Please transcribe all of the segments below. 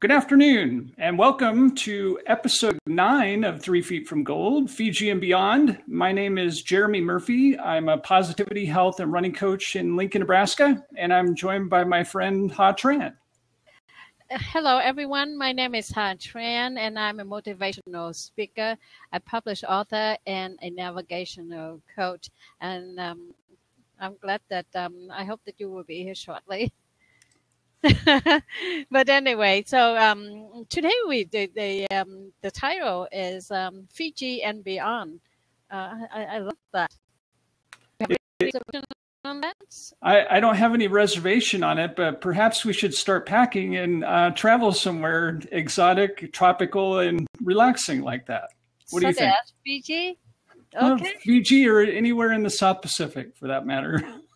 Good afternoon, and welcome to episode nine of Three Feet from Gold, Fiji and Beyond. My name is Jeremy Murphy. I'm a positivity, health, and running coach in Lincoln, Nebraska, and I'm joined by my friend Ha Tran. Hello, everyone. My name is Ha Tran, and I'm a motivational speaker, a published author, and a navigational coach. And um, I'm glad that um, I hope that you will be here shortly. but anyway, so um, today we the the, um, the title is um, Fiji and Beyond. Uh, I, I, love that. I, I, don't have any reservation on it, but perhaps we should start packing and uh, travel somewhere exotic, tropical, and relaxing like that. What do you think? Fiji? Okay. Fiji or anywhere in the South Pacific for that matter.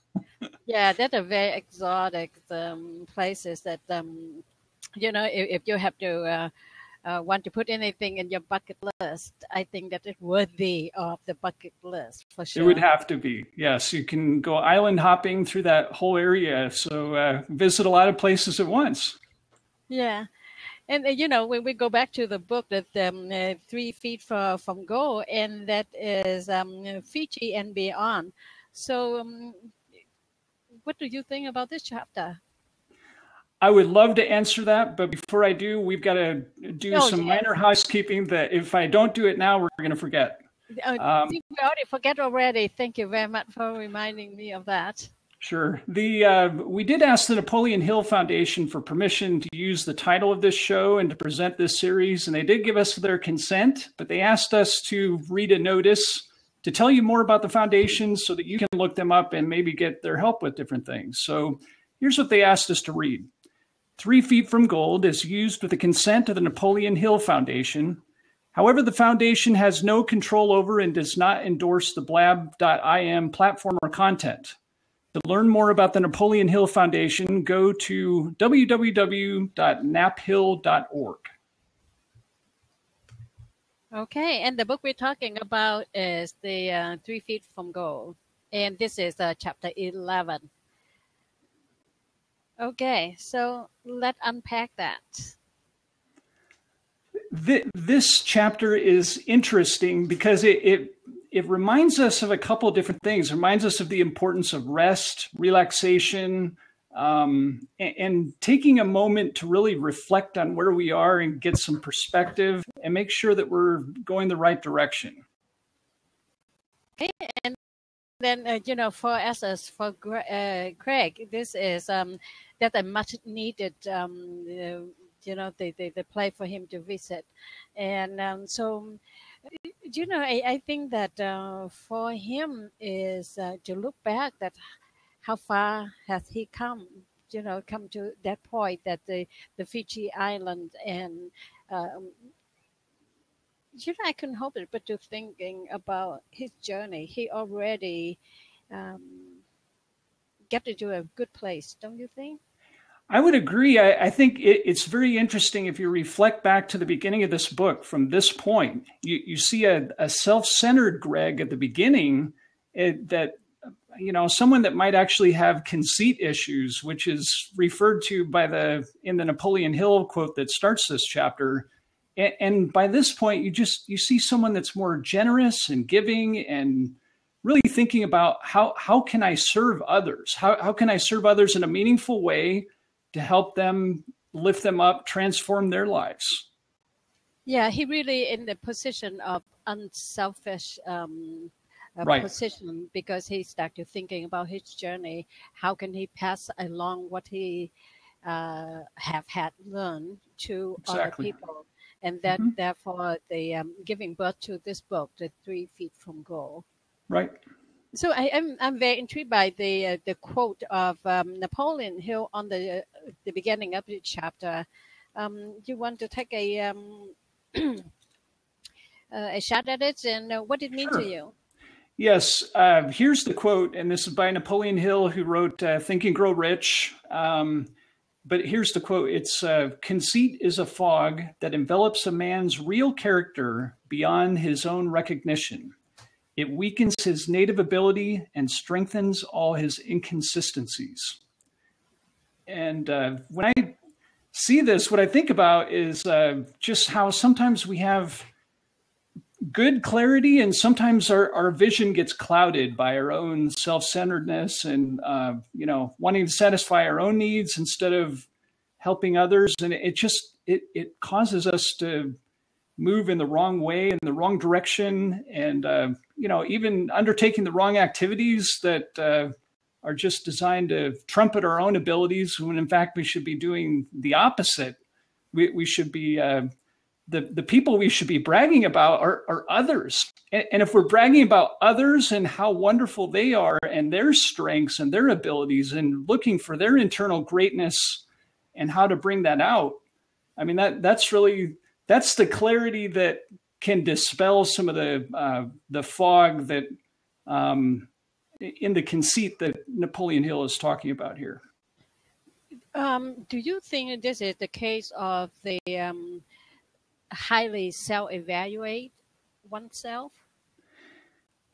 yeah, that are very exotic um, places that um, you know if, if, you have to uh, uh, want to put anything in your bucket list, I think that it's worthy of the bucket list for sure. It would have to be. Yes, you can go island hopping through that whole area, so uh, visit a lot of places at once. Yeah. And uh, you know, when we go back to the book that um, uh, three feet from, from go, and that is um, Fiji and beyond. So, um, what do you think about this chapter? I would love to answer that, but before I do, we've got to do oh, some yeah. minor housekeeping that if I don't do it now, we're going to forget. Uh, um, we already forget already. Thank you very much for reminding me of that. Sure. The uh, we did ask the Napoleon Hill Foundation for permission to use the title of this show and to present this series, and they did give us their consent. But they asked us to read a notice to tell you more about the foundations so that you can look them up and maybe get their help with different things. So here's what they asked us to read. Three Feet from Gold is used with the consent of the Napoleon Hill Foundation. However, the foundation has no control over and does not endorse the blab.im platform or content. To learn more about the Napoleon Hill Foundation, go to www.naphill.org. Okay, and the book we're talking about is the uh, Three Feet from Gold, and this is uh, chapter eleven. Okay, so let's unpack that. This chapter is interesting because it, it it reminds us of a couple of different things. It reminds us of the importance of rest, relaxation, um, and, and, taking a moment to really reflect on where we are and get some perspective and make sure that we're going the right direction. Okay, and then uh, you know, for us as for uh, Craig, this is um, that a much needed. Um, uh, you know, the, the, the play for him to visit. And um, so, you know, I, I think that uh, for him is uh, to look back that how far has he come? You know, come to that point that the the Fiji Island and um, you know, I couldn't help it but to thinking about his journey. He already um, get to a good place, don't you think? I would agree. I, I think it, it's very interesting if you reflect back to the beginning of this book. From this point, you, you see a, a self-centered Greg at the beginning it, that you know someone that might actually have conceit issues which is referred to by the in the napoleon hill quote that starts this chapter. And, and by this point you just you see someone that's more generous and giving and really thinking about how how can i serve others? How, how can i serve others in a meaningful way to help them lift them up transform their lives? Yeah he really in the position of unselfish um uh, right. position because he started thinking about his journey. How can he pass along what he uh, have had learned to exactly. other people? And that mm-hmm. therefore the um, giving birth to this book, the Three Feet from Gold. Right. So I am I'm, I'm very intrigued by the uh, the quote of um, Napoleon Hill on the uh, the beginning of the chapter. Um, you want to take a um, uh, a shot at it, and uh, what it mean sure. to you? Yes, uh, here's the quote, and this is by Napoleon Hill, who wrote uh, Think and Grow Rich. Um, but here's the quote it's uh, conceit is a fog that envelops a man's real character beyond his own recognition. It weakens his native ability and strengthens all his inconsistencies. And uh, when I see this, what I think about is uh, just how sometimes we have good clarity and sometimes our, our vision gets clouded by our own self-centeredness and uh, you know wanting to satisfy our own needs instead of helping others. And it just it it causes us to move in the wrong way in the wrong direction. And uh, you know even undertaking the wrong activities that uh, are just designed to trumpet our own abilities when in fact we should be doing the opposite. We, we should be uh, the, the people we should be bragging about are, are others and, and if we're bragging about others and how wonderful they are and their strengths and their abilities and looking for their internal greatness and how to bring that out i mean that that's really that's the clarity that can dispel some of the uh, the fog that um, in the conceit that Napoleon Hill is talking about here. Um, do you think this is the case of the um, highly self-evaluate oneself?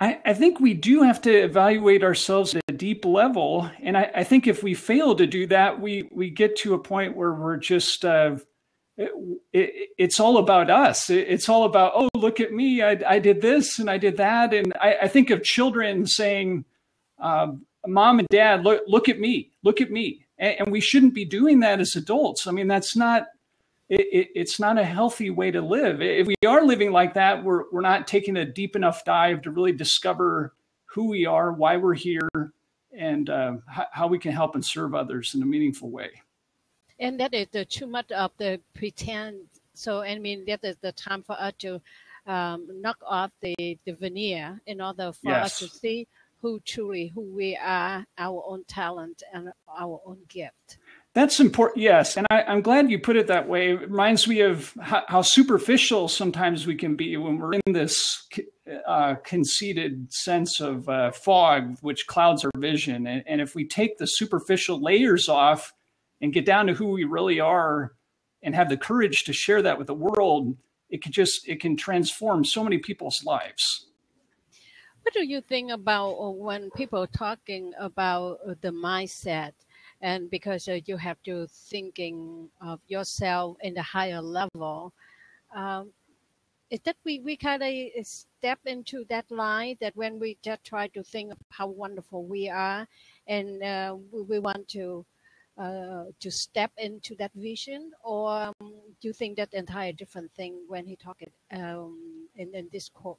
I, I, think we do have to evaluate ourselves at a deep level, and I, I, think if we fail to do that, we we get to a point where we're just uh, it, it, it's all about us. It, it's all about, oh, look at me. I, I did this and I did that. And I, I think of children saying, um, mom and dad, look, look at me, look at me. And, and, we shouldn't be doing that as adults. I mean, that's not, it's not a healthy way to live. If we are living like that, we're, we're not taking a deep enough dive to really discover who we are, why we're here, and uh, how we can help and serve others in a meaningful way and that is the too much of the pretend. So I mean that is the time for us to um, knock off the, the veneer in order for yes. us to see who truly who we are, our own talent and our own gift. That's important, yes, and I, am glad you put it that way. It reminds me of how, how, superficial sometimes we can be when we're in this uh, conceited sense of uh, fog, which clouds our vision. And, and if we take the superficial layers off, and get down to who we really are and have the courage to share that with the world, it can just it can transform so many people's lives. What do you think about uh, when people are talking about uh, the mindset? And because uh, you have to thinking of yourself in the higher level, um, is that we, we kind of step into that line that when we just try to think of how wonderful we are and uh, we, we want to uh, to step into that vision, or um, do you think that entire different thing when he talked um, in, in this quote?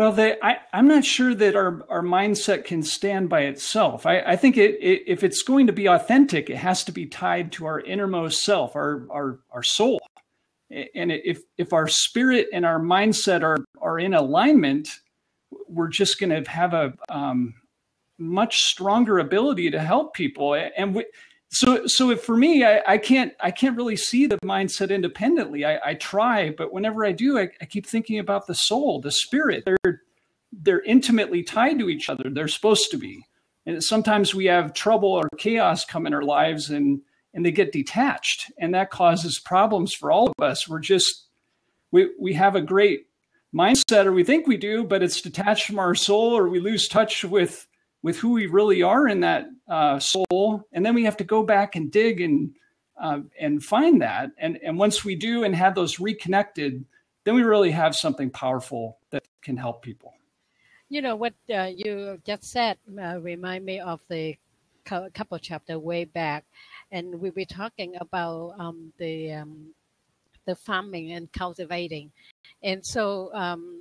Well, they, I, am not sure that our, our mindset can stand by itself. I, I think it, it, if it's going to be authentic, it has to be tied to our innermost self, our, our, our soul. And if, if our spirit and our mindset are, are in alignment, we're just going to have a, um, much stronger ability to help people. And we, so, so for me, I, I, can't, I can't really see the mindset independently. I, I try, but whenever I do, I, I, keep thinking about the soul, the spirit. They're, they're intimately tied to each other. They're supposed to be. And sometimes we have trouble or chaos come in our lives, and and they get detached, and that causes problems for all of us. We're just, we we have a great mindset, or we think we do, but it's detached from our soul, or we lose touch with with who we really are in that uh, soul, and then we have to go back and dig and uh, and find that. And and once we do and have those reconnected, then we really have something powerful that can help people. You know what uh, you just said uh, remind me of the couple chapter way back, and we were talking about um, the um, the farming and cultivating, and so um,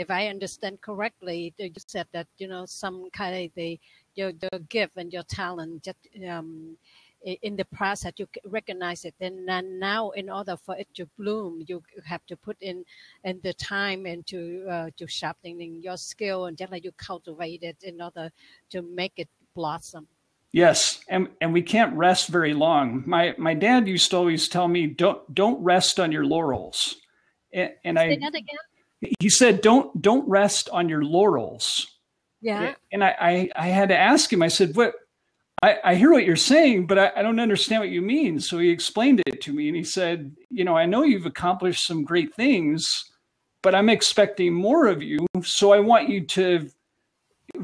if I understand correctly, you said that you know some kind of the your, your gift and your talent just um, in the process you recognize it. And then now in order for it to bloom you have to put in in the time into uh, to sharpening your skill and just like you cultivate it in order to make it blossom. Yes and and we can't rest very long. My my dad used to always tell me don't don't rest on your laurels. And, and i he said, "Don't don't rest on your laurels." Yeah. And I I, I had to ask him. I said, "What?" I, I hear what you're saying, but I, I don't understand what you mean. So he explained it to me, and he said, "You know, I know you've accomplished some great things, but I'm expecting more of you. So I want you to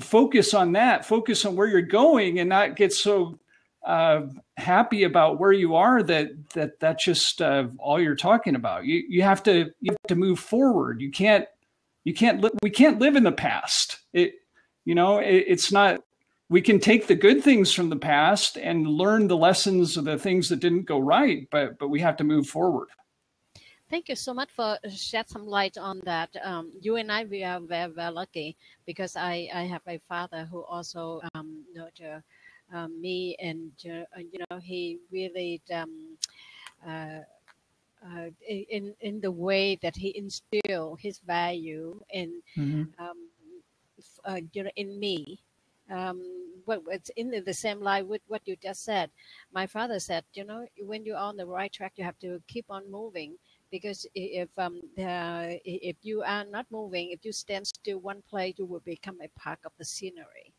focus on that, focus on where you're going, and not get so uh, happy about where you are that that that's just uh, all you're talking about. You you have to you have to move forward. You can't you can't li- we can't live in the past. It you know it, it's not. We can take the good things from the past and learn the lessons of the things that didn't go right, but but we have to move forward. Thank you so much for shed some light on that. Um, you and I, we are very, very lucky because I, I have a father who also um, nurtured um, me, and uh, you know, he really um, uh, uh, in in the way that he instilled his value in mm-hmm. um, uh, you know in me. Um, well, it's in the, the same line with what you just said. My father said, you know, when you're on the right track, you have to keep on moving because if um, uh, if you are not moving, if you stand still one place, you will become a part of the scenery.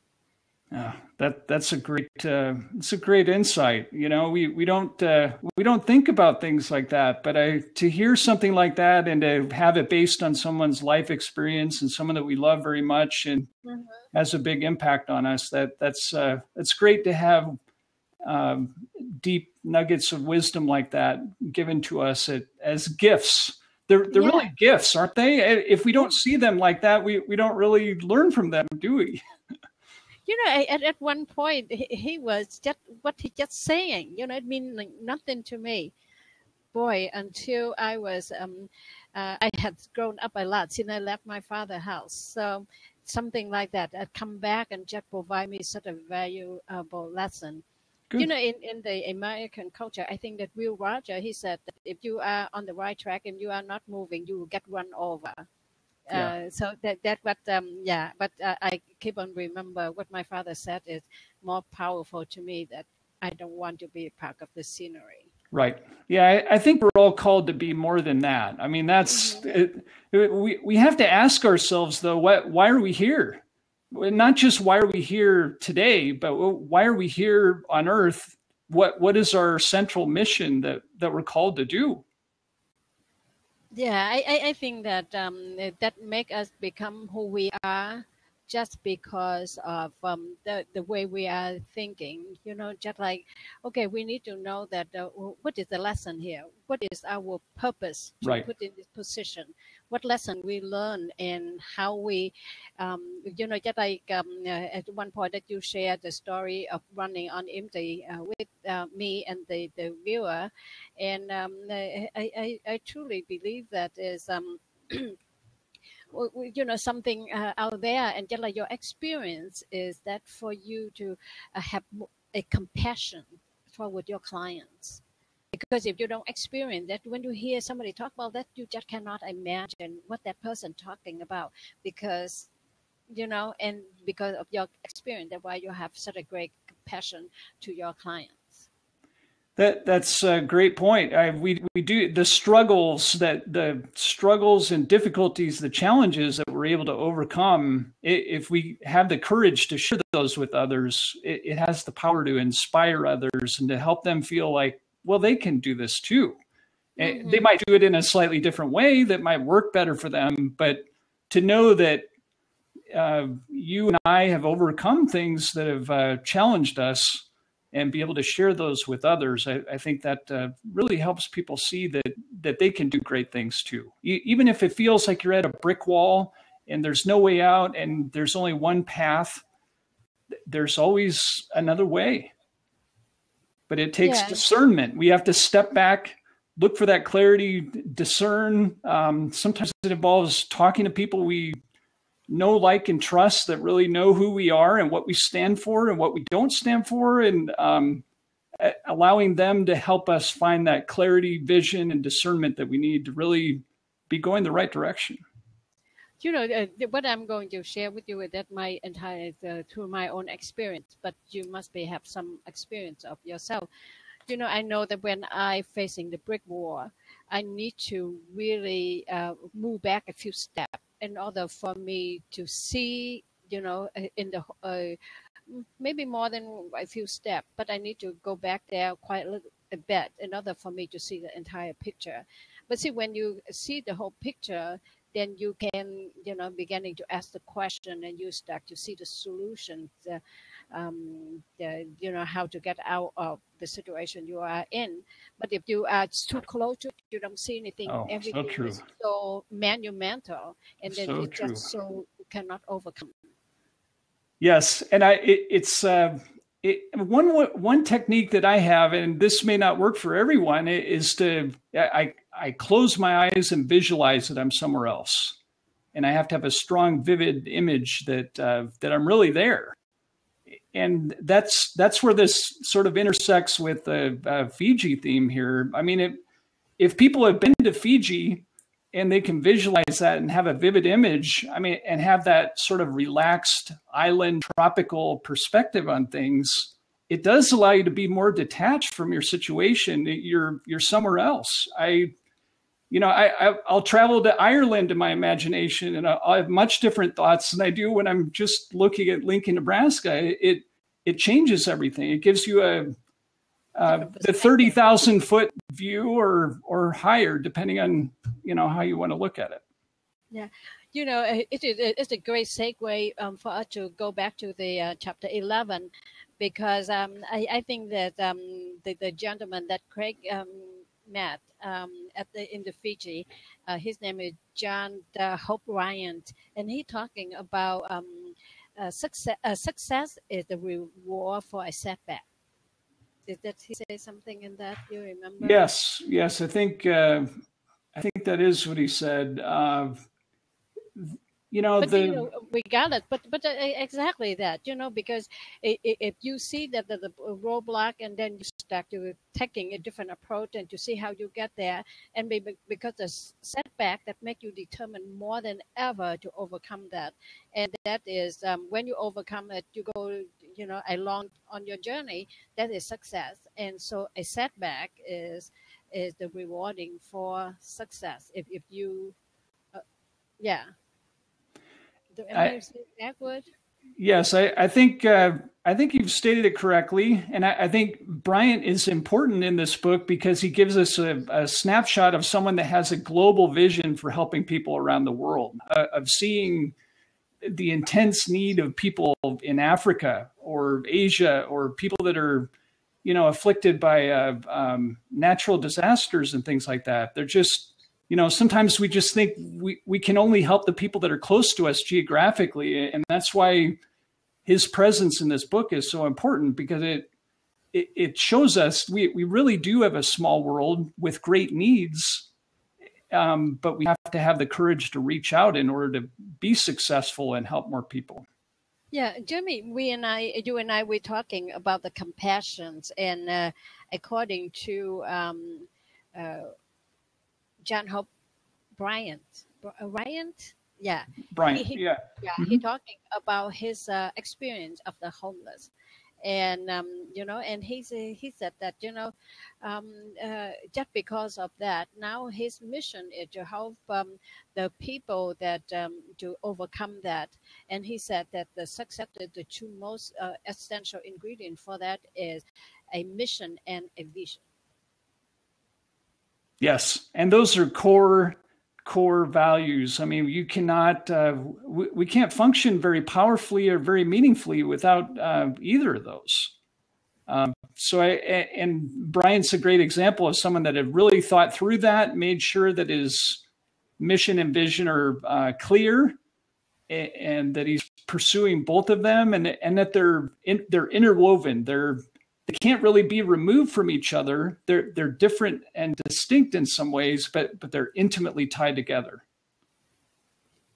Yeah, that that's a great uh, it's a great insight. You know, we we don't uh, we don't think about things like that, but I to hear something like that and to have it based on someone's life experience and someone that we love very much and mm-hmm. has a big impact on us. That that's uh, it's great to have um, deep nuggets of wisdom like that given to us at, as gifts. They're they're yeah. really gifts, aren't they? If we don't see them like that, we we don't really learn from them, do we? you know, at, at one point he, he was just what he just saying, you know, it mean like nothing to me. Boy, until I was, um, uh, I had grown up a lot since I left my father's house. So something like that. I'd come back and just provide me such a valuable lesson. Good. You know, in, in the American culture, I think that Will Roger, he said that if you are on the right track and you are not moving, you will get run over. Yeah. Uh, so that that what um, yeah, but uh, I keep on remember what my father said is more powerful to me that I don't want to be a part of the scenery. Right. Yeah, I, I, think we're all called to be more than that. I mean, that's mm-hmm. it, it, we we have to ask ourselves though, what why are we here? Not just why are we here today, but why are we here on Earth? What what is our central mission that that we're called to do? Yeah, I, I think that um, that make us become who we are just because of um, the, the way we are thinking. You know, just like, okay, we need to know that uh, what is the lesson here? What is our purpose to right. put in this position? What lesson we learn and how we, um, you know, just like um, uh, at one point that you shared the story of running on empty uh, with uh, me and the, the viewer. And um, I, I, I truly believe that is. Um, you know something uh, out there and just like your experience is that for you to uh, have a compassion toward your clients because if you don't experience that when you hear somebody talk about that you just cannot imagine what that person talking about because you know and because of your experience that's why you have such a great compassion to your client that that's a great point. I, we we do the struggles that the struggles and difficulties, the challenges that we're able to overcome. If we have the courage to share those with others, it, it has the power to inspire others and to help them feel like, well, they can do this too. Mm-hmm. They might do it in a slightly different way that might work better for them, but to know that uh, you and I have overcome things that have uh, challenged us and be able to share those with others, I, I think that uh, really helps people see that that they can do great things too. even if it feels like you're at a brick wall and there's no way out and there's only one path, there's always another way. But it takes yeah. discernment. We have to step back, look for that clarity, discern. Um, sometimes it involves talking to people we know, like, and trust that really know who we are and what we stand for and what we don't stand for, and um, allowing them to help us find that clarity, vision, and discernment that we need to really be going the right direction. You know, uh, what I'm going to share with you is that my entire uh, through my own experience, but you must be have some experience of yourself. You know, I know that when I facing the brick wall, I need to really uh, move back a few steps in order for me to see, you know, uh, in the uh, maybe more than a few steps, but I need to go back there quite a little a bit in order for me to see the entire picture. But see, when you see the whole picture, then you can, you know, beginning to ask the question and you start to see the solutions. Uh, um, the, you know how to get out of the situation you are in. But if you are too close to it, you don't see anything. Oh, Everything so true. is so monumental, and then So it true. just so you cannot overcome. Yes, and I it, it's uh, it, one one technique that I have, and this may not work for everyone, is to I I close my eyes and visualize that I'm somewhere else, and I have to have a strong, vivid image that uh, that I'm really there, and that's that's where this sort of intersects with the uh, Fiji theme here. I mean, it, if people have been to Fiji and they can visualize that and have a vivid image i mean and have that sort of relaxed island tropical perspective on things it does allow you to be more detached from your situation. You're you're somewhere else. I you know i, I i'll travel to ireland in my imagination and I'll have much different thoughts than i do when i'm just looking at lincoln nebraska. It it changes everything. It gives you a uh, the 30,000 foot view or or higher depending on you know how you want to look at it Yeah, You know, it is it's a great segue um, for us to go back to the uh, chapter eleven, because um, I, I think that um, the the gentleman that Craig um, met um, at the in the Fiji, uh, his name is John uh, Hope Bryant, and he talking about um, uh, success. Uh, success is the reward for a setback. Did that he say something in that? You remember? yes yes i think uh, i think that is what he said uh, you know but the you know, we got it. But but uh, exactly that, you know, because if you see that the, the roadblock and then you start to taking a different approach and to see how you get there, and maybe because the setback that make you determined more than ever to overcome that, and that is um, when you overcome it, you go, you know, along on your journey. That is success, and so a setback is is the rewarding for success. If if you, uh, yeah. Do- I- saying backward? Yes, I, I think uh, I think you've stated it correctly, and I, I think Bryant is important in this book because he gives us a, a snapshot of someone that has a global vision for helping people around the world, uh, of seeing the intense need of people in Africa or Asia or people that are, you know, afflicted by uh, um, natural disasters and things like that. They're just you know sometimes we just think we, we can only help the people that are close to us geographically and that's why his presence in this book is so important because it it, it shows us we, we really do have a small world with great needs um, but we have to have the courage to reach out in order to be successful and help more people Yeah, Jimmy, we and I, you and I, we're talking about the compassions, and uh, according to um, uh, John Hope Bryant, Br- uh, Bryant, yeah, brian He- yeah. yeah, he talking about his uh, experience of the homeless, and um, you know, and he he said that you know, um, uh, just because of that, now his mission is to help um, the people that um, to overcome that, and he said that the success, the two most uh, essential ingredient for that is a mission and a vision. Yes, and those are core core values. I mean, you cannot uh, we, we can't function very powerfully or very meaningfully without uh, either of those. Um, so, I, and Brian's a great example of someone that had really thought through that, made sure that his mission and vision are uh, clear, a- and that he's pursuing both of them, and and that they're in, they're interwoven. They're they can't really be removed from each other. They're they're different and distinct in some ways, but but they're intimately tied together.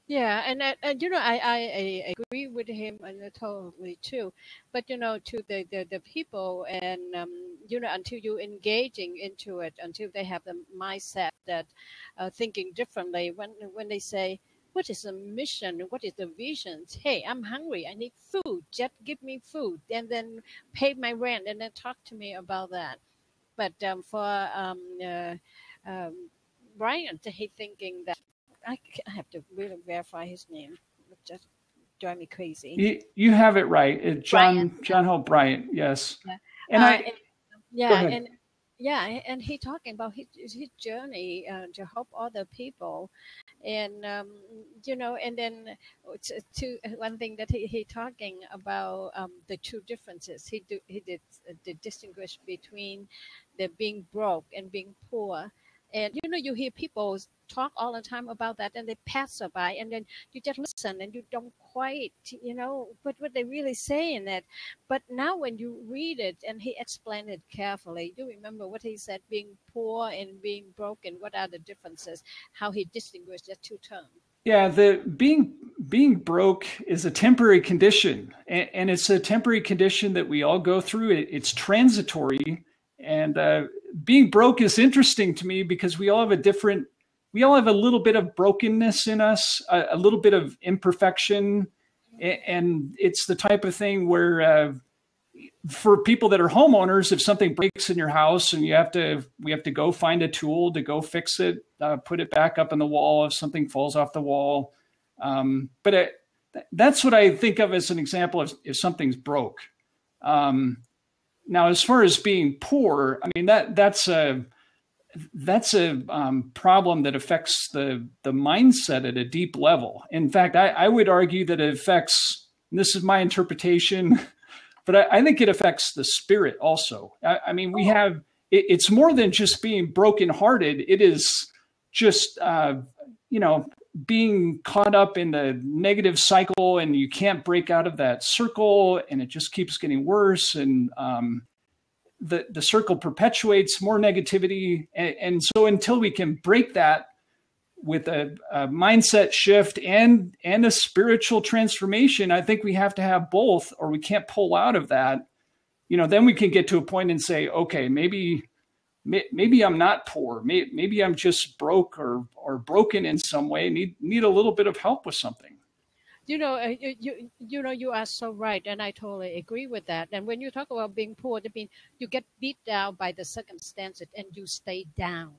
Yeah, and uh, and you know I, I, I agree with him and totally too, but you know to the, the, the people and um, you know until you engaging into it until they have the mindset that uh, thinking differently when when they say what is the mission what is the vision hey I'm hungry I need food just give me food and then pay my rent and then talk to me about that, but um, for um, uh, um, Brian he thinking that. I have to really verify his name. It just drive me crazy. You, you have it right, It- John. John Hope Bryant. Yes, Yeah. and Uh, I and- yeah, and yeah and he talking about his, his journey uh, to help other people and um, you know and then to, one thing that he, he talking about um, the two differences. He do, he did uh, distinguish between the being broke and being poor. And you know, you hear people talk all the time about that and they pass by and then you just listen and you don't quite, you know, what, what they really say in it. But now when you read it and he explained it carefully, you remember what he said, being poor and being broken, what are the differences, how he distinguished the two terms. Yeah, the being being broke is a temporary condition, and, and, it's a temporary condition that we all go through. It, it's transitory, and uh, being broke is interesting to me because we all have a different we all have a little bit of brokenness in us a, a little bit of imperfection and it's the type of thing where uh, for people that are homeowners if something breaks in your house and you have to we have to go find a tool to go fix it uh, put it back up in the wall if something falls off the wall. Um, but it, that's what i think of as an example of if something's broke. Um, now, as far as being poor, I mean that that's a that's a um, problem that affects the the mindset at a deep level. In fact, I, I would argue that it affects. this is my interpretation, but I, I, think it affects the spirit also. I, I mean, we have it, it's more than just being brokenhearted. It is just uh, you know being caught up in the negative cycle and you can't break out of that circle and it just keeps getting worse and um, the, the circle perpetuates more negativity and, and, so until we can break that with a, a, mindset shift and and a spiritual transformation i think we have to have both or we can't pull out of that you know then we can get to a point and say okay maybe maybe I'm not poor. Maybe I'm just broke or or broken in some way. Need need a little bit of help with something. You know, uh, you, you you know you are so right, and I totally agree with that. And when you talk about being poor, I mean you get beat down by the circumstances and you stay down.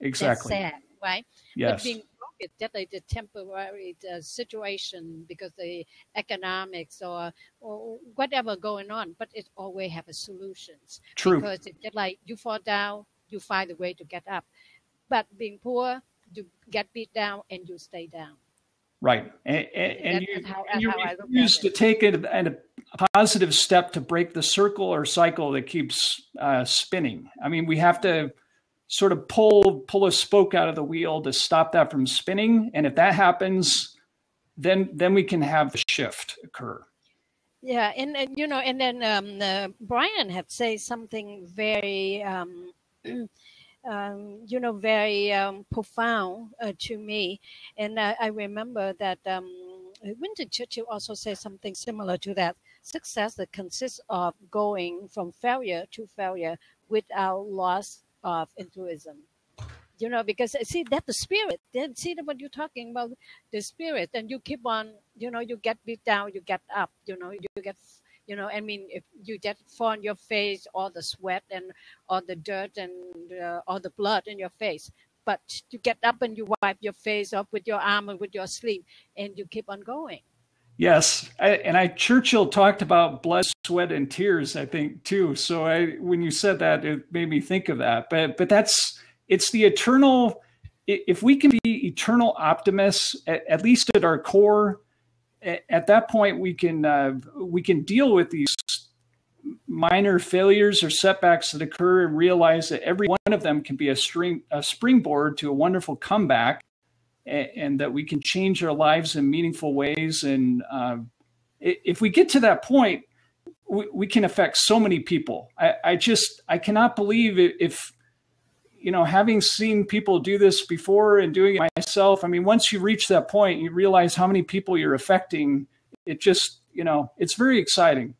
Exactly. That's sad, right? Yes. But being broke is just like the temporary uh, situation because the economics or or whatever going on, but it always have a solutions. True. Because it's just like you fall down, you find a way to get up. But being poor, you get beat down and you stay down. Right. And, and, and you, how, you refuse to take a, a, positive step to break the circle or cycle that keeps uh, spinning. I mean, we have to sort of pull pull a spoke out of the wheel to stop that from spinning. And if that happens, then then we can have the shift occur. Yeah, and, and you know, and then um, uh, Brian had said something very um, um, you know, very um, profound uh, to me. And I, I remember that um, Winston Churchill also said something similar to that. Success that consists of going from failure to failure without loss of enthusiasm. You know, because uh, see that's the spirit. Then see what you're talking about, the spirit, and you keep on. You know, you get beat down, you get up. You know, you get you know i mean if you just fall on your face all the sweat and all the dirt and uh, all the blood in your face. But you get up and you wipe your face off with your arm and with your sleeve and you keep on going. Yes I, and i churchill talked about blood sweat and tears i think too. So i when you said that it made me think of that. But but that's it's the eternal if we can be eternal optimists at, at least at our core at that point we can uh, we can deal with these minor failures or setbacks that occur and realize that every one of them can be a string a springboard to a wonderful comeback and, and that we can change our lives in meaningful ways. And uh, if we get to that point we, we, can affect so many people. I, I just i cannot believe if you know, having seen people do this before and doing it myself, I mean, once you reach that point, you realize how many people you're affecting. It just, you know, it's very exciting.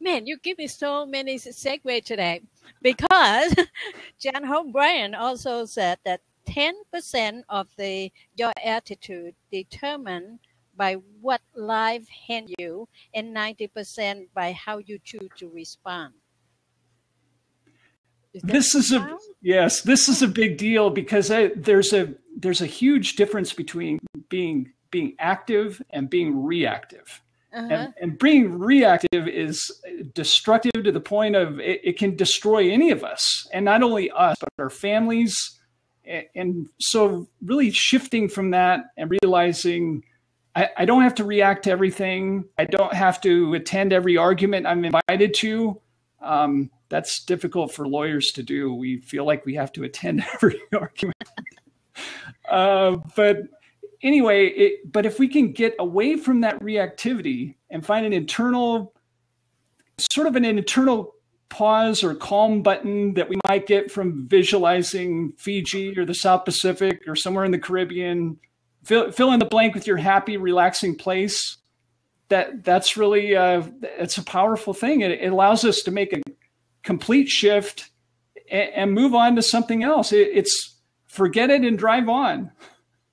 Man, you give me so many segue today because John Hope Bryant also said that 10% of the your attitude determined by what life hand you and 90% by how you choose to respond. Is this is a yes this is a big deal because I, there's a there's a huge difference between being being active and being reactive uh-huh. and, and being reactive is destructive to the point of it, it, can destroy any of us, and not only us, but our families. And so, really shifting from that and realizing I, I don't have to react to everything. I don't have to attend every argument I'm invited to. Um, that's difficult for lawyers to do. We feel like we have to attend every argument. uh, but anyway, it, but if we can get away from that reactivity and find an internal, sort of an internal pause or calm button that we might get from visualizing Fiji or the South Pacific or somewhere in the Caribbean, fill, fill in the blank with your happy, relaxing place. That that's really uh, it's a powerful thing. It, it allows us to make a complete shift and, and move on to something else. It, it's forget it and drive on.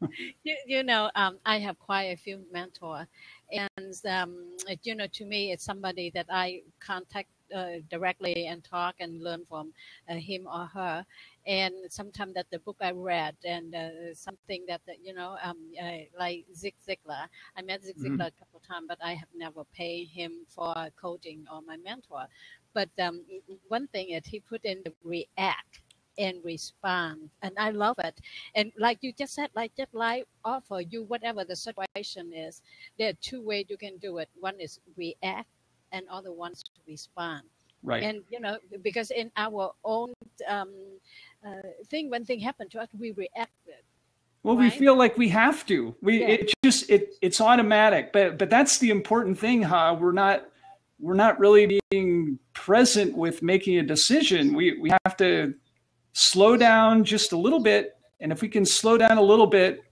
you, you, know, um, I have quite a few mentors, and um, you know, to me, it's somebody that I contact uh, directly and talk and learn from uh, him or her. And sometimes that the book I read and uh, something that you know, um, uh, like Zig Ziglar. I met Zig mm-hmm. Ziglar a couple of times, but I have never paid him for coaching or my mentor. But um, one thing is he put in the react and respond. And I love it. And like you just said, like just life offer you whatever the situation is. There are two ways you can do it. One is react and other ones to respond. Right. And you know, because in our own um, uh, thing, when thing happen to us, we react. Well, right? we feel like we have to. We yeah. it just it it's automatic. But but that's the important thing, huh? We're not we're not really being present with making a decision. We we have to slow down just a little bit and if we can slow down a little bit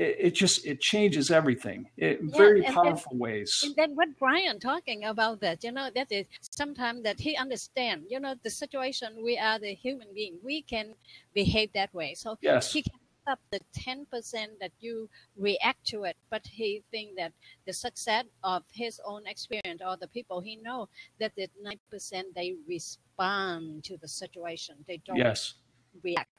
it, it just it changes everything in yeah, very powerful and, ways and then what brian talking about that you know that is sometimes that he understand you know the situation we are the human being we can behave that way so yes. he can up the 10% that you react to it but he think that the success of his own experience or the people he know that the 9% they respond to the situation. They don't yes. react.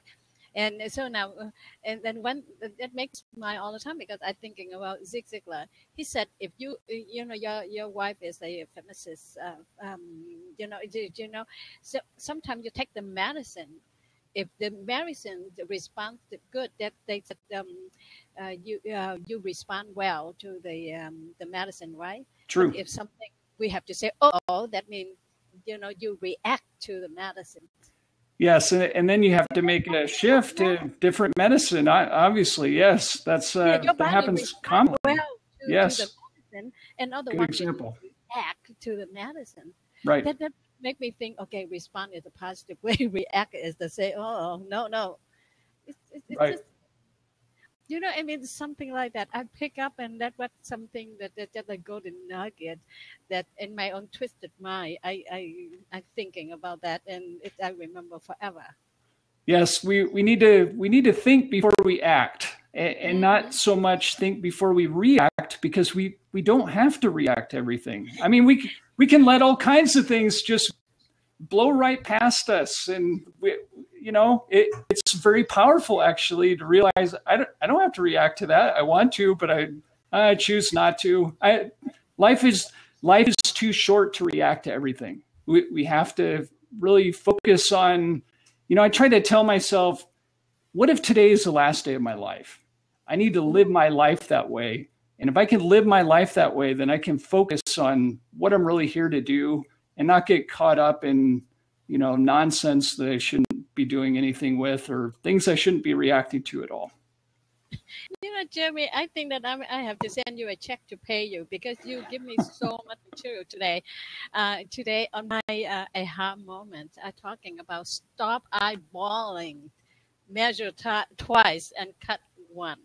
And so now, uh, and then when that makes me all the time because I'm thinking about Zig Ziglar. He said, if you, you know, your your wife is a pharmacist, uh, um, you know, you know, so sometimes you take the medicine. If the medicine responds good, that they um, uh, you uh, you respond well to the um, the medicine, right? True. But if something we have to say, oh, that means you know you react to the medicine yes and, and then you have to make a shift to different medicine. I, obviously yes that's uh, yeah, that happens commonly. well to, yes. to the medicine, and other Good example. react to the medicine. Right. That, that make me think okay respond is a positive way react is to say oh no no. It's, it's, it's right. just you know, I mean, something like that. I pick up, and that was something that, that just a golden nugget that in my own twisted mind, I, I, I'm thinking about that, and it, I remember forever. Yes, we, we need to we need to think before we act, and, and mm-hmm. not so much think before we react, because we we don't have to react to everything. I mean, we we can let all kinds of things just blow right past us, and we you know, it, it's very powerful actually to realize I don't, I don't have to react to that. I want to, but I, I choose not to. I, life is life is too short to react to everything. We, we have to really focus on, you know, I try to tell myself, what if today is the last day of my life? I need to live my life that way. And if I can live my life that way, then I can focus on what I'm really here to do and not get caught up in, you know, nonsense that I shouldn't be doing anything with or things I shouldn't be reacting to at all. You know, Jeremy, I think that I'm, i have to send you a check to pay you because you give me so much material today. Uh, today on my uh, aha moment, I'm talking about stop eyeballing, measure t- twice, and cut one.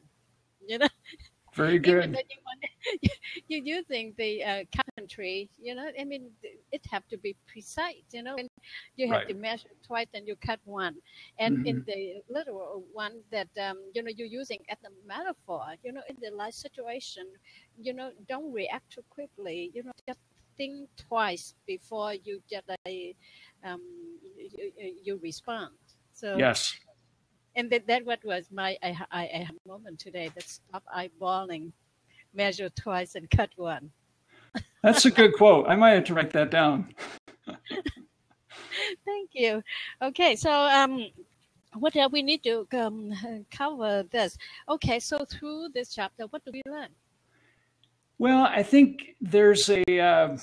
You know, very good. You, are using the uh, carpentry, you know, I mean, it have to be precise, you know, and you have right. to measure twice and you cut one. And mm-hmm. in the literal one that, um, you know, you're using as a metaphor, you know, in the life situation, you know, don't react too quickly, you know, just think twice before you get a, um, you, you respond. So yes, and that, that what was my I, I, I have moment today that stop eyeballing, measure twice and cut one. That's a good quote. I might have to write that down. Thank you. Okay, so um, what uh, we need to um, cover this. Okay, so through this chapter, what do we learn? Well, I think there's a uh,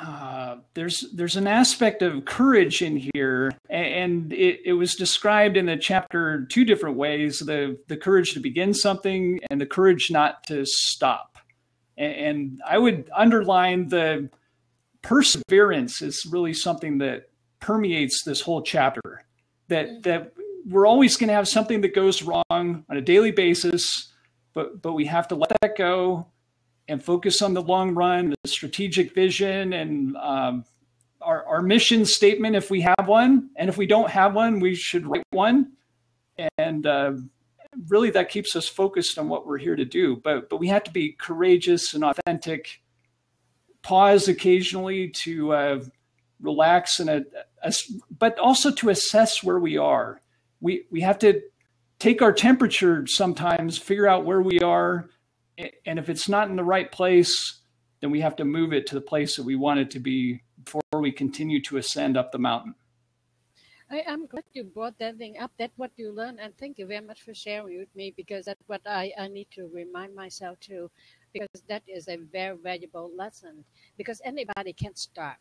uh, there's there's an aspect of courage in here, and it, it was described in the chapter two different ways: the the courage to begin something and the courage not to stop. And, and I would underline the perseverance is really something that permeates this whole chapter. That that we're always going to have something that goes wrong on a daily basis, but but we have to let that go and focus on the long run, the strategic vision, and um, our, our mission statement if we have one. And if we don't have one, we should write one. And uh, really, that keeps us focused on what we're here to do. But but we have to be courageous and authentic. Pause occasionally to uh, relax and uh, but also to assess where we are. We we have to take our temperature sometimes, figure out where we are, and if it's not in the right place, then we have to move it to the place that we want it to be before we continue to ascend up the mountain. I, am glad you brought that thing up. That's what you learned, and thank you very much for sharing with me because that's what I, I need to remind myself too, because that is a very valuable lesson. Because anybody can start.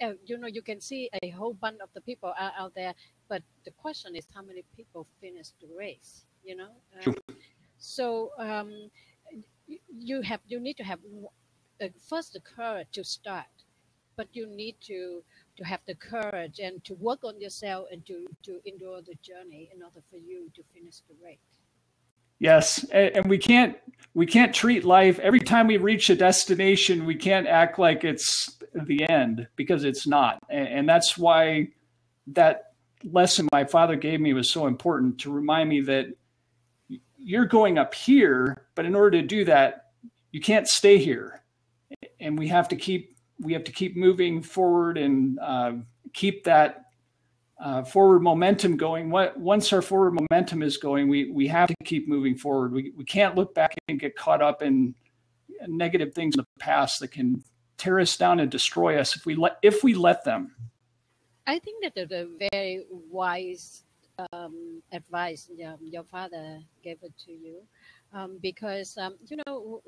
Uh, you know, you can see a whole bunch of the people are out there, but the question is how many people finish the race. You know, um, so um, you have you need to have uh, first the courage to start, but you need to to have the courage and to work on yourself and to to endure the journey in order for you to finish the race. Yes, and we can't we can't treat life every time we reach a destination. We can't act like it's the end because it's not, and that's why that lesson my father gave me was so important to remind me that you're going up here, but in order to do that, you can't stay here, and we have to keep we have to keep moving forward and uh, keep that uh, forward momentum going. What, once our forward momentum is going, we we have to keep moving forward. We we can't look back and get caught up in negative things in the past that can tear us down and destroy us if we let if we let them. I think that a very wise um, advice um, your father gave it to you. Um, because um, you know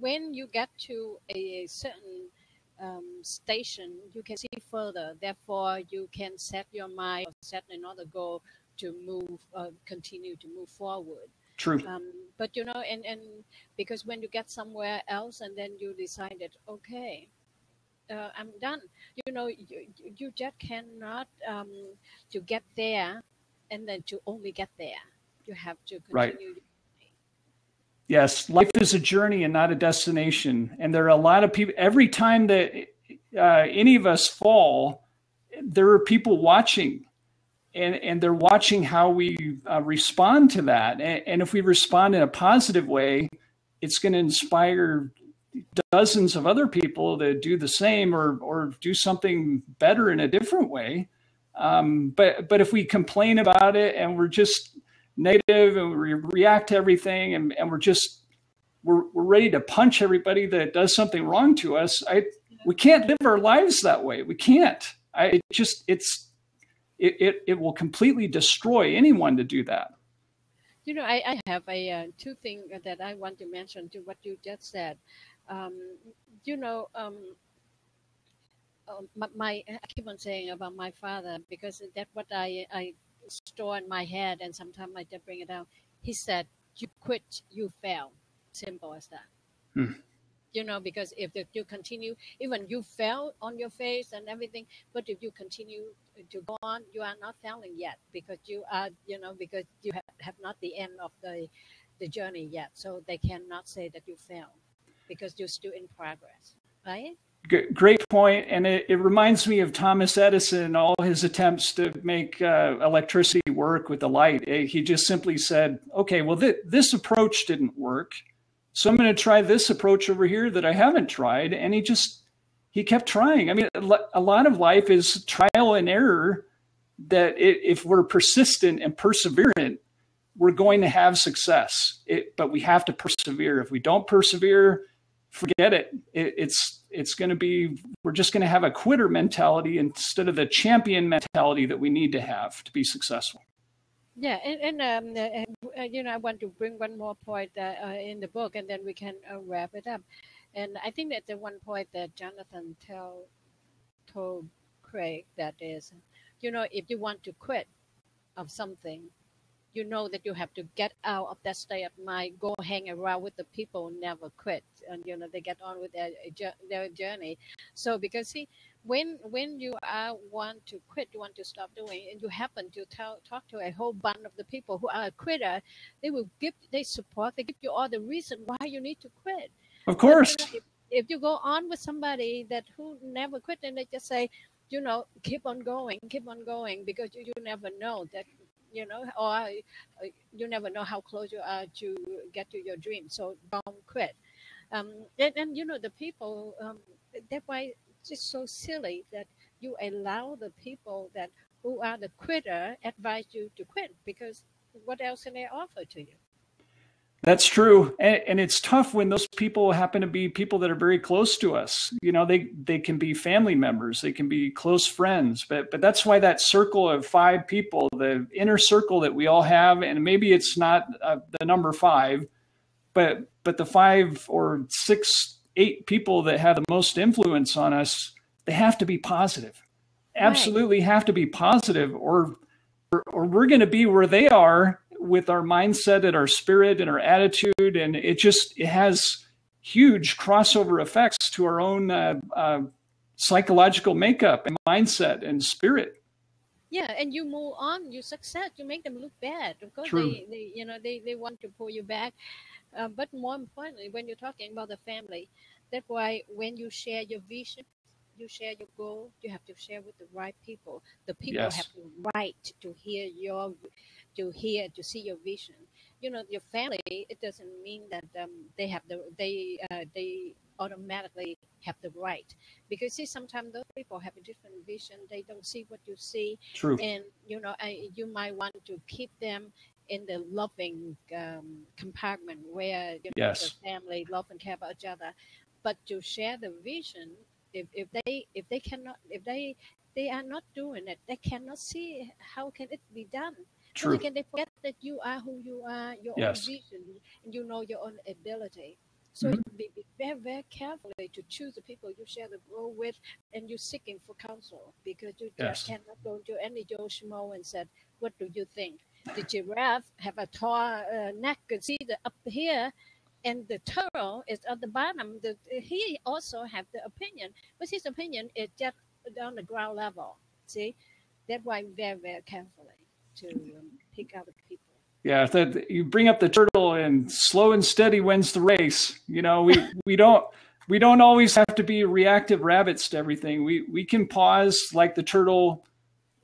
when you get to a certain um, station you can see further. Therefore you can set your mind or set another goal to move uh, continue to move forward. True. Um, but you know and, and because when you get somewhere else and then you decided okay uh, I'm done. You know, you, you just cannot um, to get there and then to only get there. You have to continue. Right. Yes, life is a journey and not a destination. And there are a lot of people. Every time that uh, any of us fall, there are people watching, and and they're watching how we uh, respond to that. And, and if we respond in a positive way, it's going to inspire dozens of other people that do the same or or do something better in a different way. Um, but but if we complain about it and we're just negative and we react to everything and, and we're just we're, we're ready to punch everybody that does something wrong to us, I we can't live our lives that way. We can't. I it just it's it, it, it will completely destroy anyone to do that. You know, I, I have a uh, two things that I want to mention to what you just said um, you know, um, uh, my, my, I keep on saying about my father because that's what I I store in my head, and sometimes I just bring it out. He said, "You quit, you fail." Simple as that. Hmm. You know, because if, if you continue, even you fail on your face and everything, but if you continue to go on, you are not failing yet because you are, you know, because you have, have not the end of the the journey yet. So they cannot say that you fail because you're still in progress, right? Great point, and it, it, reminds me of Thomas Edison all his attempts to make uh, electricity work with the light. Eh, he just simply said, "Okay, well, th- this approach didn't work, so I'm going to try this approach over here that I haven't tried." And he just he kept trying. I mean, a lot of life is trial and error. That if we're persistent and perseverant, we're going to have success. It, but we have to persevere. If we don't persevere, forget it. it it's it's going to be we're just going to have a quitter mentality instead of the champion mentality that we need to have to be successful. Yeah, and, and um, uh, you know, I want to bring one more point uh, uh, in the book, and then we can uh, wrap it up. And I think that the one point that Jonathan tell, told Craig that is, you know, if you want to quit of something, you know that you have to get out of that state of mind, go hang around with the people, who never quit, and you know they get on with their uh, their journey. So because see, when when you are want to quit, you want to stop doing, and you happen to tell, talk to a whole bunch of the people who are a quitter, they will give they support, they give you all the reason why you need to quit. Of course. If, if you go on with somebody that who never quit, and they just say, you know, keep on going, keep on going, because you, you never know that you know, or uh, you never know how close you are to get to your dream. So don't quit. Um, and, and, you know, the people, um, that's why it's just so silly that you allow the people that who are the quitter advise you to quit because what else can they offer to you? That's true, and, and, it's tough when those people happen to be people that are very close to us. You know, they they can be family members, they can be close friends, but but that's why that circle of five people, the inner circle that we all have, and maybe it's not uh, the number five, but but the five or six, eight people that have the most influence on us, they have to be positive. Absolutely right. have to be positive, or or, or we're going to be where they are with our mindset and our spirit and our attitude, and it just it has huge crossover effects to our own uh, uh, psychological makeup and mindset and spirit. Yeah, and you move on, you succeed, you make them look bad. Of course, they, they, you know, they, they want to pull you back. Uh, but more importantly, when you're talking about the family, that's why when you share your vision, you share your goal, you have to share with the right people. The people yes. have the right to hear your to hear to see your vision. You know your family it doesn't mean that um, they have the they uh, they automatically have the right. Because see sometimes those people have a different vision. They don't see what you see. True. and you know I, you might want to keep them in the loving um, compartment where you know, yes. the family love and care about each other. But to share the vision if, if they if they cannot if they they are not doing it they cannot see how can it be done True. Can they forget that you are who you are, your yes. own vision, and you know your own ability. So mm-hmm. be, be, very, very carefully to choose the people you share the role with, and you're seeking for counsel because you yes. just cannot go to any Joe Schmo and said, "What do you think?" The giraffe have a tall uh, neck, see the up here, and the turtle is at the bottom. The, he also have the opinion, but his opinion is just on the ground level. See, that's why very, very carefully to um, pick out the people. Yeah, that you bring up the turtle and slow and steady wins the race. You know, we we don't we don't always have to be reactive rabbits to everything. We we can pause like the turtle,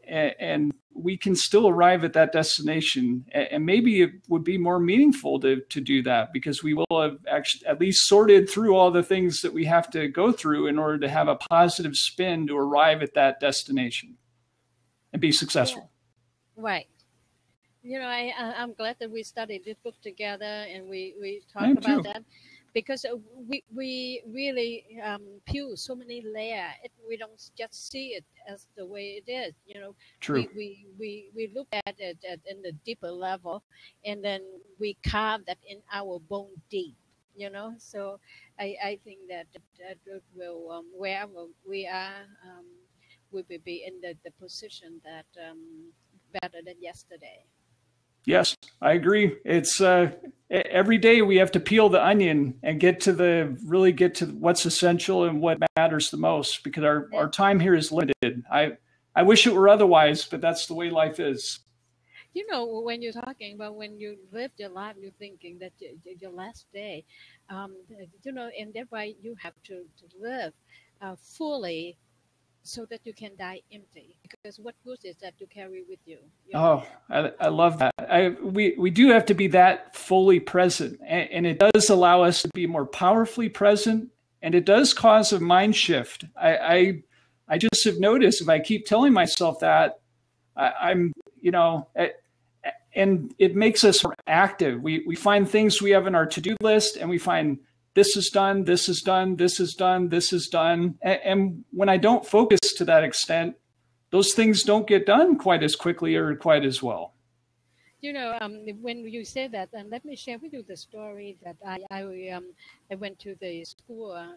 and, and we can still arrive at that destination. And maybe it would be more meaningful to to do that because we will have actually at least sorted through all the things that we have to go through in order to have a positive spin to arrive at that destination and be successful. Right. You know, I I'm glad that we studied this book together and we we talked about that because uh, we we really um, peel so many layers. we don't just see it as the way it is. You know, True. We, we we we look at it at in the deeper level, and then we carve that in our bone deep. You know, so I I think that that will um, wherever we are, um, we will be in the the position that um, better than yesterday. Yes, I agree. It's uh, every day we have to peel the onion and get to the really get to what's essential and what matters the most because our, yeah. our time here is limited. I I wish it were otherwise, but that's the way life is. You know, when you're talking about when you live your life, you're thinking that your last day, um, you know, and thereby you have to, to live uh, fully so that you can die empty. Because what good is that you carry with you? you? Oh, I, I, love that. I, we we do have to be that fully present, and, and, it does allow us to be more powerfully present, and it does cause a mind shift. I I, I just have noticed if I keep telling myself that, I, am you know. and it makes us more active. We we find things we have in our to do list, and we find this is done, this is done, this is done, this is done. And, and when I don't focus to that extent, those things don't get done quite as quickly or quite as well. You know, um, when you say that, and let me share with you the story that I I, um, I went to the school uh,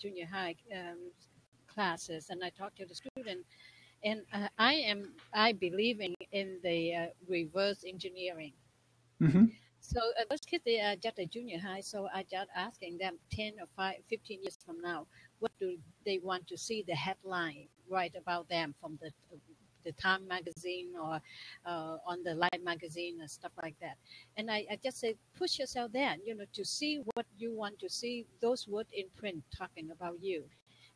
junior high um, classes, and I talked to the student, and uh, I am I believing in the uh, reverse engineering. Mm-hmm. So uh, those kids, they are just a junior high. So I just asking them 10 or 5, 15 years from now, what do they want to see the headline write about them from the the Time magazine or uh, on the Life magazine and stuff like that. And I, I just say, push yourself there, you know, to see what you want to see, those words in print talking about you.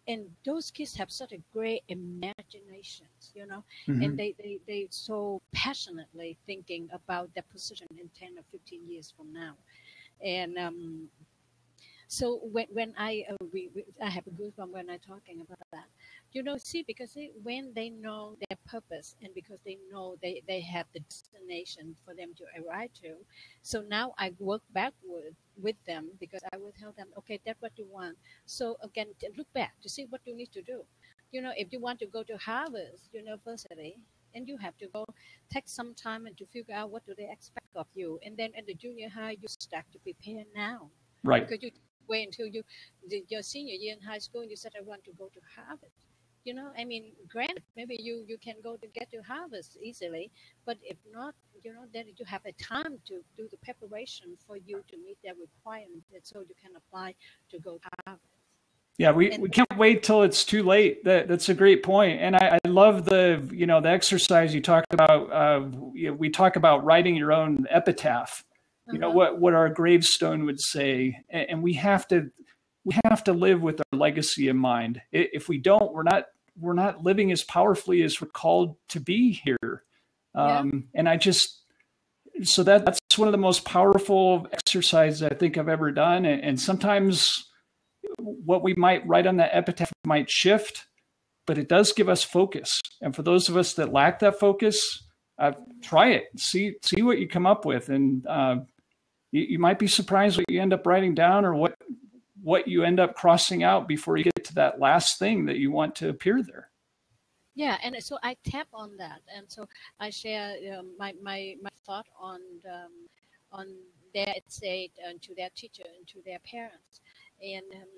And those kids have such a great imaginations, you know, Mhm. and they, they, they so passionately thinking about their position in 10 or 15 years from now. And um, so when, when I uh, we, we, I have a goosebump when I talking about that. You know, see, because they, when they know their purpose and because they know they, they have the destination for them to arrive to, so now I work backward with them because I will tell them, okay, that's what you want. So again, look back to see what you need to do. You know, if you want to go to Harvard University, and you have to go take some time and to figure out what do they expect of you, and then at the junior high, you start to prepare now Right. because you wait until you your senior year in high school and you said I want to go to Harvard. You know, I mean, granted, maybe you you can go to get your harvest easily, but if not, you know, then you have a time to do the preparation for you to meet that requirement, so you can apply to go to Harvard. Yeah, we, And- we can't wait till it's too late. That that's a great point, and I, I love the you know the exercise you talked about. Uh, we talk about writing your own epitaph. You know Uh-huh. what what our gravestone would say, and, and we have to we have to live with our legacy in mind. If we don't, we're not we're not living as powerfully as we're called to be here. Yeah. Um, And I just so that that's one of the most powerful exercises I think I've ever done, and, and sometimes what we might write on that epitaph might shift, but it does give us focus. And for those of us that lack that focus, uh, try it. See see what you come up with, and uh, you might be surprised what you end up writing down or what what you end up crossing out before you get to that last thing that you want to appear there. Yeah, and so I tap on that, and so I share um, my, my my thought on um, on their state and to their teacher and to their parents, and um,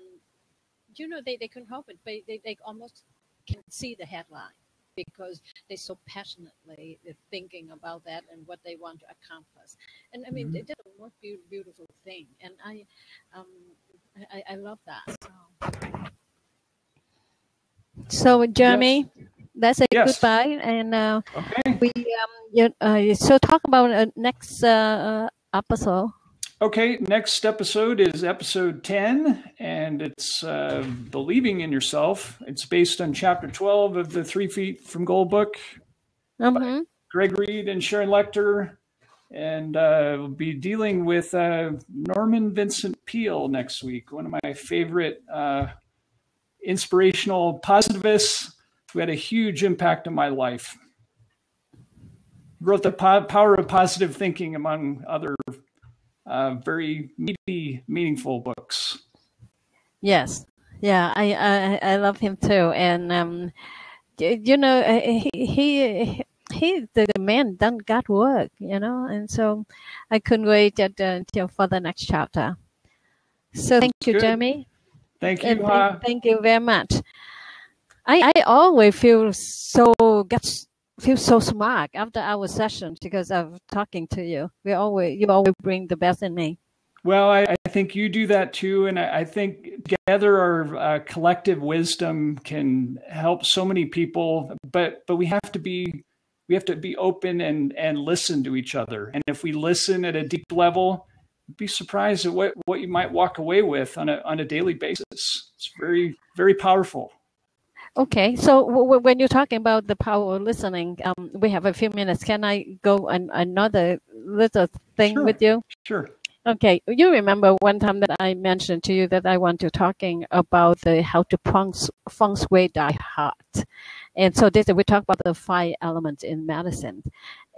you know they, they couldn't help it, but they, they almost can see the headline because they're so passionately uh, thinking about that and what they want to accomplish, and I mean Mhm. it's just a most beautiful thing, and I um I, I love that. So. So Jeremy, that's a Yes. goodbye, and uh, Okay. we um you, uh, so talk about uh, next uh, uh, episode. Okay, next episode is episode 10, and it's uh, Believing in Yourself. It's based on chapter 12 of the Three Feet from Gold book. Mm-hmm. Greg Reid and Sharon Lechter. And uh, we'll be dealing with uh, Norman Vincent Peale next week, one of my favorite uh, inspirational positivists who had a huge impact on my life. Wrote The po- Power of Positive Thinking, among other uh, very meaty, meaningful books. Yes, yeah, I, I I love him too, and um, you know he he he the man done God work, you know, and so I couldn't wait at, uh, until for the next chapter. So thank you, good. Jeremy. Thank you. thank, thank you very much. I, I always feel so get feel so smart after our session because of talking to you. We always you always bring the best in me. Well, I, I think you do that too, and I, I think together our uh, collective wisdom can help so many people. But but we have to be we have to be open and and listen to each other. And if we listen at a deep level, be surprised at what what you might walk away with on a on a daily basis. It's very very powerful. Okay, so w- when you're talking about the power of listening, um, we have a few minutes. Can I go an, another little thing Sure. with you? Sure. Okay, you remember one time that I mentioned to you that I want to talking about the how to feng, feng shui die heart, and so this we talk about the five elements in medicine,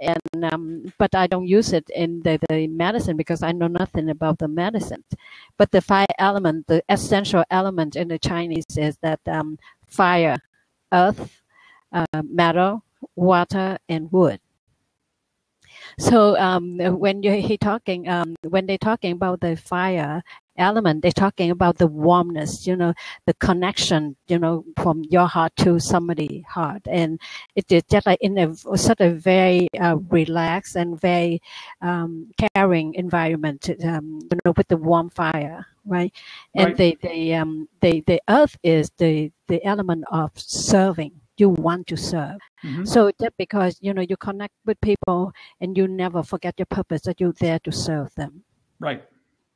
and um, but I don't use it in the, the medicine because I know nothing about the medicine. But the five element, the essential element in the Chinese is that um, fire, earth, uh, metal, water, and wood. So um, when you he talking, um, when they're talking about the fire element, they're talking about the warmness, you know, the connection, you know, from your heart to somebody's heart, and it is just like in a sort of very uh, relaxed and very um, caring environment, um, you know, with the warm fire, right? And Right. the the um the the earth is the the element of serving. You want to serve. Mhm. So just because you know you connect with people and you never forget your purpose that you're there to serve them. Right.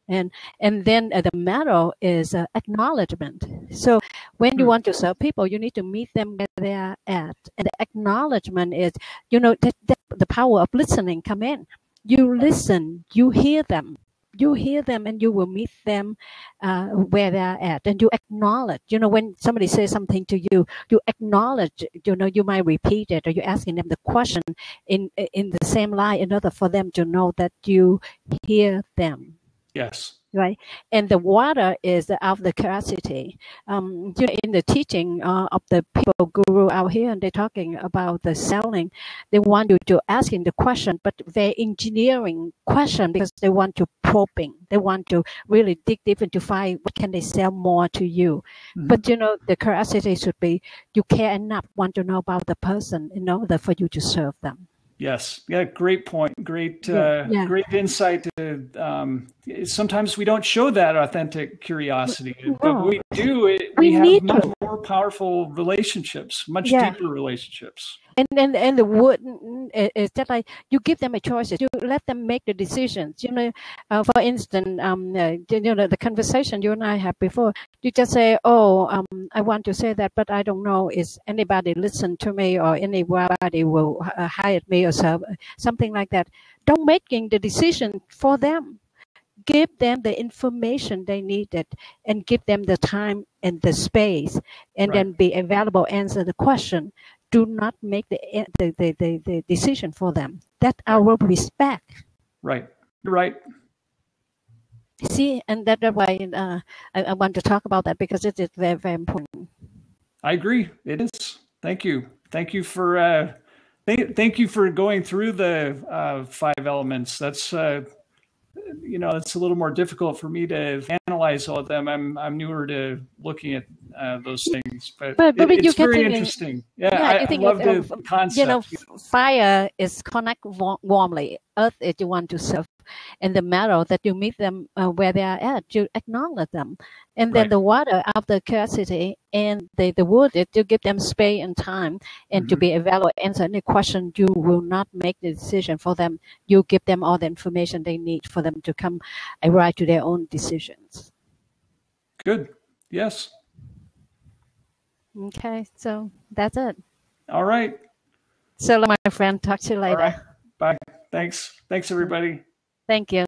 And and then uh, the metal is uh, acknowledgement. So when you Hmm. want to serve people, you need to meet them where they are at. And the acknowledgement is, you know, that, that the power of listening come in. You listen, you hear them. You hear them and you will meet them uh, where they are at. And you acknowledge, you know, when somebody says something to you, you acknowledge, you know, you might repeat it or you're asking them the question in, in the same line in order for them to know that you hear them Yes. right? And the water is out of the curiosity. Um, you know, in the teaching uh, of the people guru out here, and they're talking about the selling. They want you to asking the question, but they're engineering question because they want to probing. They want to really dig deep and to find what can they sell more to you. Mhm. But you know, the curiosity should be you care enough, want to know about the person in order for you to serve them. Yes. Yeah. Great point. Great. Uh, yeah. Great insight. To, um, sometimes we don't show that authentic curiosity, but we do. It, We we have need much to. more powerful relationships, much Yeah. deeper relationships. And then and the wood mm, i- is that like you give them a choice. You let them make the decisions. You know, uh, for instance, um, uh, you know the conversation you and I had before. You just say, "Oh, um, I want to say that, but I don't know is anybody listen to me or anybody will uh, hire me or so, something like that." Don't making the decision for them. Give them the information they needed and give them the time and the space, and Right. then be available answer the question do not make the, the, the, the, the decision for them. That our respect. Right. You're right. See, and that- that's why uh, I, I want to talk about that because it is very, very important. I agree. It is. Thank you. Thank you for uh, thank, thank you for going through the uh, five elements. That's uh, you know it's a little more difficult for me to analyze all of them. I'm I'm newer to looking at uh, those things, but, But- but it- it's very interesting. Yeah, Yeah, I, I love the concept. You know, fire is connect warmly. Earth is you want to serve, and the metal that you meet them uh, where they are at, you acknowledge them, and then Right. the water out the curiosity, and the the wood it you give them space and time, and to Mhm. be available answer any question. You will not make the decision for them. You give them all the information they need for them to come arrive to their own decisions. Good. Yes. Okay, so that's it. All right. So, my friend, talk to you later. right. Bye. Thanks. Thanks, everybody. Thank you.